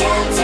Yeah.